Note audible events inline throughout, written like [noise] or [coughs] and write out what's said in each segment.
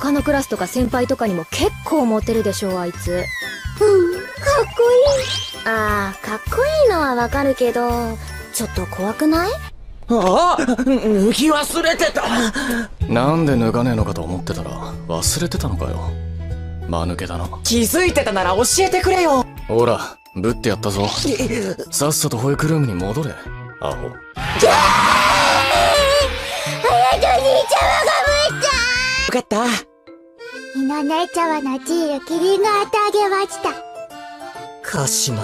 他のクラスとか先輩とかにも結構モテるでしょあいつ。うんかっこいい。あーかっこいいのはわかるけどちょっと怖くない？ああ脱ぎ忘れてた。なんで脱がねえのかと思ってたら忘れてたのかよ。間抜けだな。気づいてたなら教えてくれよ。ほらぶってやったぞ。さっさと保育ルームに戻れ。アホ。隼人兄ちゃまがぶったよかった。みの姉ちゃまのチールキリンが当てあげました。鹿島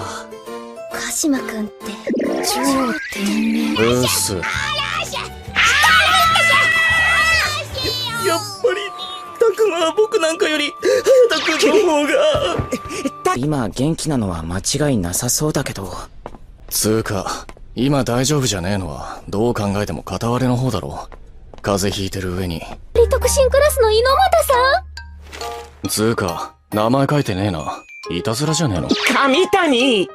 鹿島くんって超天然。うっすやっぱりたくんは僕なんかより隼人くんの方が。今元気なのは間違いなさそうだけど。つうか今大丈夫じゃねえのはどう考えても片割れの方だろ風邪ひいてる上に。リ特進クラスの猪俣さん？つうか名前書いてねえな。いたずらじゃねえの。神谷。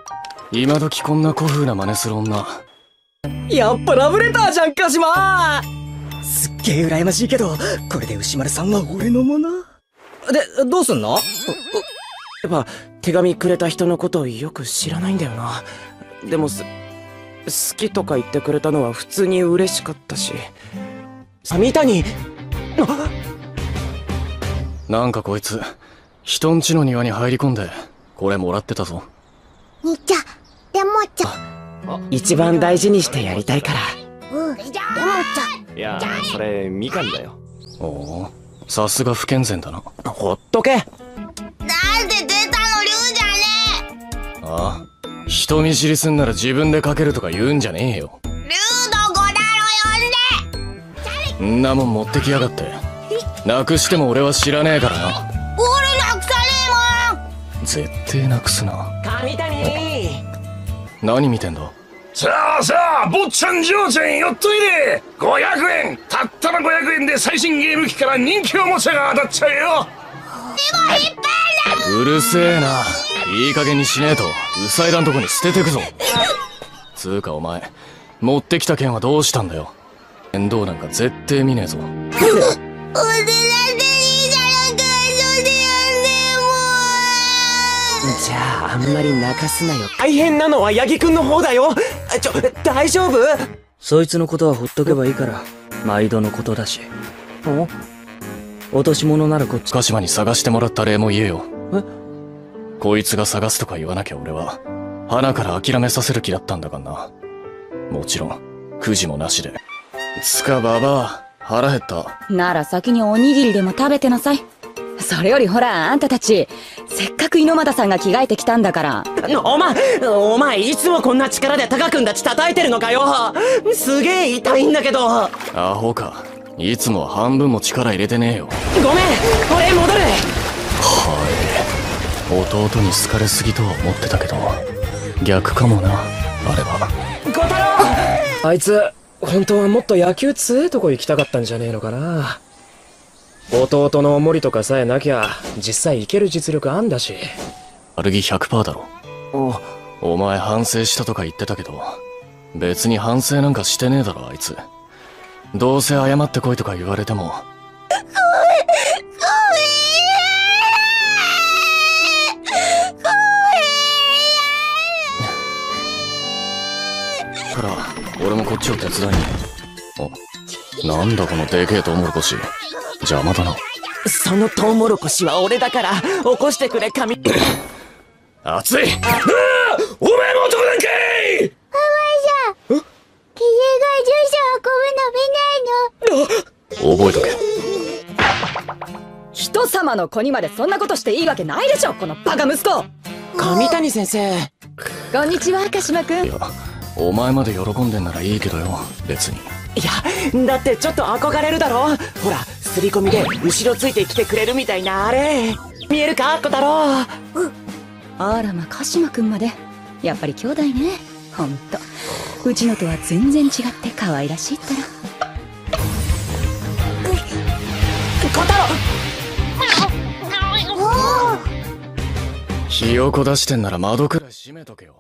今時こんな古風な真似する女。やっぱラブレターじゃん鹿島。すっげえ羨ましいけどこれで牛丸さんは俺のもの。でどうすんの？やっぱ手紙くれた人のことをよく知らないんだよな。でもす好きとか言ってくれたのは普通に嬉しかったし。神谷なんかこいつ人んちの庭に入り込んでこれもらってたぞ。兄ちゃんでもちゃん。一番大事にしてやりたいから。うんでもちゃん。いやそれみかんだよ。おおさすが不健全だな。ほっとけ。なんで出たの龍じゃねああ。人見知りすんなら自分でかけるとか言うんじゃねえよ。龍の子だろ呼んで。んなもん持ってきやがってなくしても俺は知らねえからな。俺なくさね絶対なくすな。神谷何見てんだ？さあさあ坊ちゃん嬢ちゃん寄っといで。500円。たったの500円で最新ゲーム機から人気おもちゃが当たっちゃうようるせえな。いい加減にしねえと。ウサイラんとこに捨ててくぞ。つうかお前持ってきた剣はどうしたんだよ。面倒なんか絶対見ねえぞんまり泣かすなよ。大変なのは八木くんの方だよ。あちょ大丈夫？そいつのことはほっとけばいいから毎度のことだし。落とし物ならこっち。鹿島に探してもらった礼も言えよ。え？こいつが探すとか言わなきゃ俺は花から諦めさせる気だったんだがな。もちろんくじもなしで。つかばばあ腹減った。なら先におにぎりでも食べてなさい。それよりほら、あんたたち、せっかく猪俣さんが着替えてきたんだから。[laughs] お前お前いつもこんな力でタカ君たち叩いてるのかよ。すげえ痛いんだけど。アホか。いつもは半分も力入れてねえよ。ごめん俺戻る。弟に好かれすぎとは思ってたけど逆かもな。あれは。小太郎！あいつ本当はもっと野球強えとこ行きたかったんじゃねえのかな弟のおもりとかさえなきゃ実際いける実力あんだし。悪気100%だろ。お前反省したとか言ってたけど別に反省なんかしてねえだろあいつ。どうせ謝ってこいとか言われても。ほら俺もこっちを手伝いに。あなんだこのでけえトウモロコシ邪魔だな。そのトウモロコシは俺だから起こしてくれ神。[coughs] 熱 [coughs] い！お前も男なんかいキリがジュース運ぶの見ないの？覚えとけ。人様の子にまでそんなことしていいわけないでしょ、このバカ息子。神谷先生。こんにちは、鹿島くん。い。やお前まで喜んでんならいいけどよ別に。いやだってちょっと憧れるだろ。ほらすり込みで後ろついてきてくれるみたいなあれ見えるか？小太郎あらま、鹿島くんまで。やっぱり兄弟ね。ほんと。うちのとは全然違って可愛らしいったら。小太郎ひよこ出してんなら窓くらい閉めとけよ